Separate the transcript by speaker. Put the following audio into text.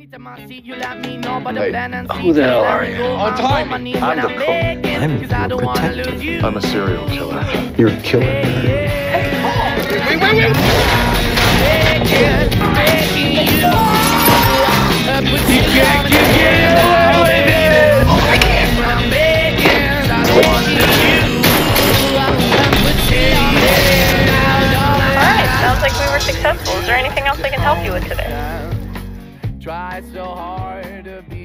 Speaker 1: Hey,
Speaker 2: who the hell are you?
Speaker 1: On
Speaker 3: on
Speaker 1: time. I'm
Speaker 3: when
Speaker 1: the
Speaker 3: I'm
Speaker 1: cook.
Speaker 3: begging,
Speaker 2: I'm
Speaker 3: 'cause I
Speaker 2: your
Speaker 3: don't wanna
Speaker 2: protector.
Speaker 3: lose you.
Speaker 1: I'm a serial killer.
Speaker 2: You're a killer.
Speaker 1: Wait, wait, wait!
Speaker 3: Begging, begging you. Put your arm in the air. I'm begging, I don't wanna lose you. I'm putting your head out,
Speaker 4: Alright, sounds like we were successful. Is there anything else I can help you with today?
Speaker 3: Try so hard to be